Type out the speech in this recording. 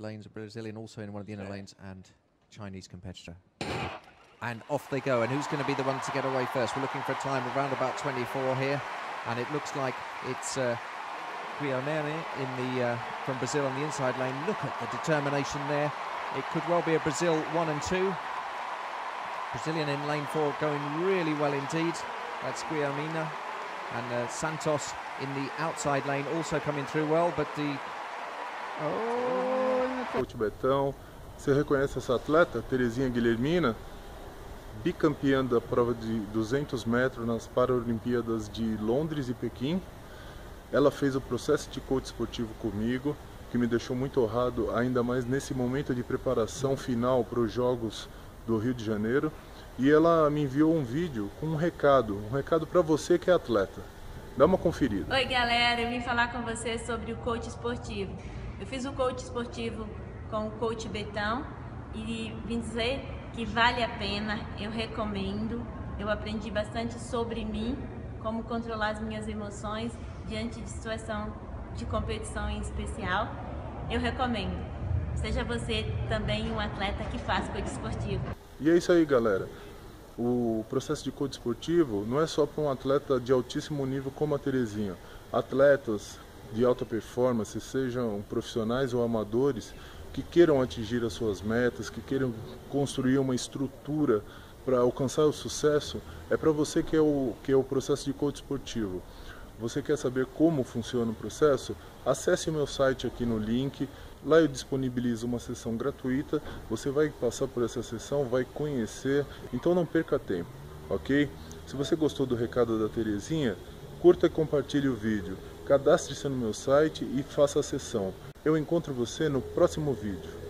lanes, a Brazilian also in one of the inner lanes, and Chinese competitor. And off they go. And who's going to be the one to get away first? We're looking for a time around about 24 here, and it looks like it's uh, Guilherme in the uh, from Brazil on the inside lane. Look at the determination there. It could well be a Brazil one and two. Brazilian in lane four going really well indeed. That's Guilhermina. And uh, Santos in the outside lane also coming through well, but the Coach Betão, você reconhece essa atleta, Terezinha Guilhermina, bicampeã da prova de 200 metros nas Paralimpíadas de Londres e Pequim. Ela fez o processo de coach esportivo comigo, que me deixou muito honrado, ainda mais nesse momento de preparação final para os Jogos do Rio de Janeiro. E ela me enviou um vídeo com um recado, um recado para você que é atleta. Dá uma conferida. Oi galera, eu vim falar com você sobre o coach esportivo. Eu fiz o coach esportivo com o coach Betão e vim dizer que vale a pena, eu recomendo. Eu aprendi bastante sobre mim, como controlar as minhas emoções diante de situação de competição em especial. Eu recomendo. Seja você também um atleta que faz coach esportivo. E é isso aí, galera. O processo de coach esportivo não é só para um atleta de altíssimo nível como a Terezinha. Atletas de alta performance, sejam profissionais ou amadores, que queiram atingir as suas metas, que queiram construir uma estrutura para alcançar o sucesso, é para você que é, o, que é o processo de coach esportivo. Você quer saber como funciona o processo? Acesse o meu site aqui no link. Lá eu disponibilizo uma sessão gratuita. Você vai passar por essa sessão, vai conhecer. Então não perca tempo, ok? Se você gostou do recado da Terezinha, curta e compartilhe o vídeo. Cadastre-se no meu site e faça a sessão. Eu encontro você no próximo vídeo.